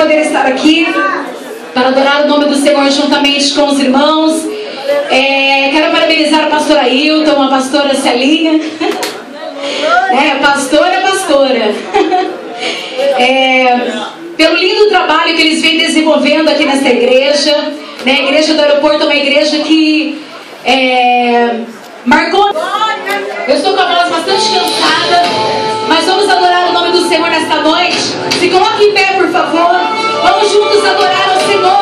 poder estar aqui para adorar o nome do Senhor juntamente com os irmãos. É, quero parabenizar a pastora Hilton, a pastora Celinha. É, pastora, pastora. É, pelo lindo trabalho que eles vêm desenvolvendo aqui nesta igreja. Né? A igreja do aeroporto é uma igreja que é, marcou. Eu estou com a voz bastante cansada, mas vamos adorar o nome do Senhor nesta noite. Se coloque em pé, por favor. Vamos juntos adorar o Senhor.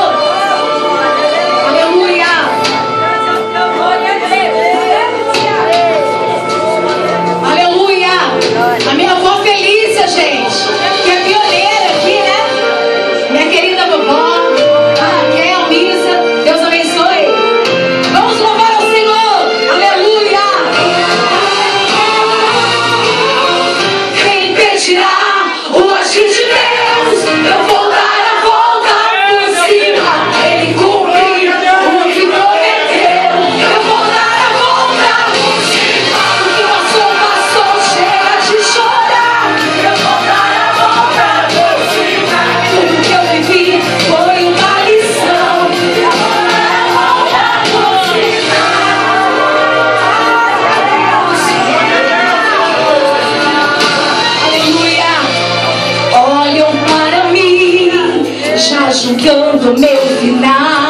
Já julgando meu final.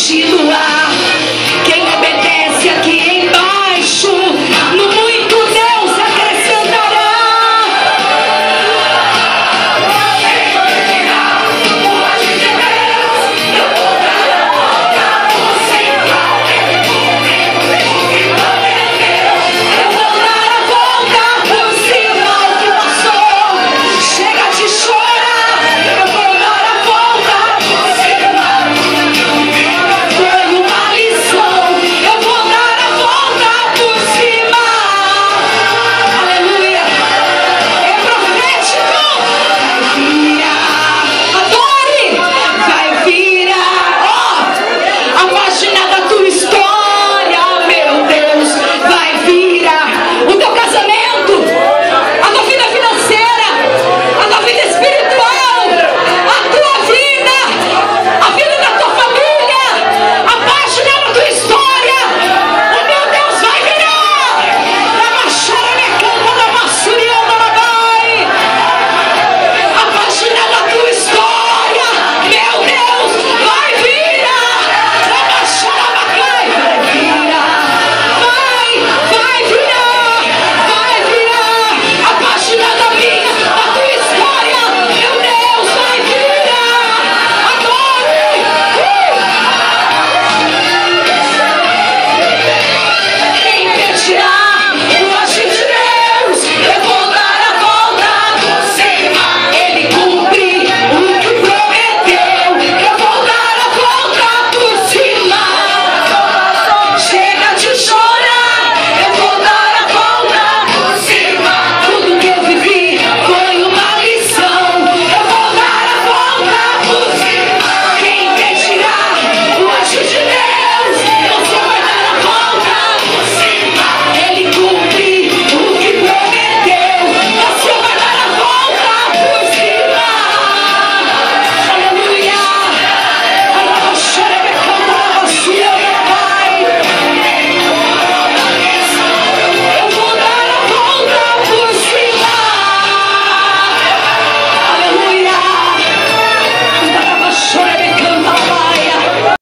she wild.